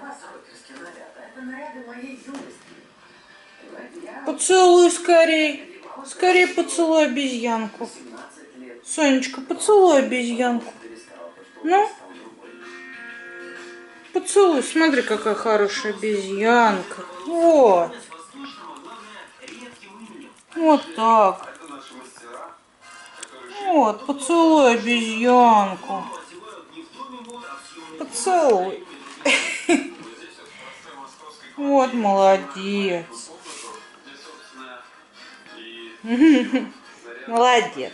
вас рокерские наряды. Это наряды моей юности. Понимаете, я Поцелуй скорей. Скорее поцелуй обезьянку. 17 лет Сонечка, поцелуй обезьянку. Ну? Поцелуй. Смотри, какая хорошая обезьянка. Вот. А. Вот так. Вот, поцелуй обезьянку. Посевают Вот молодец. Молодец.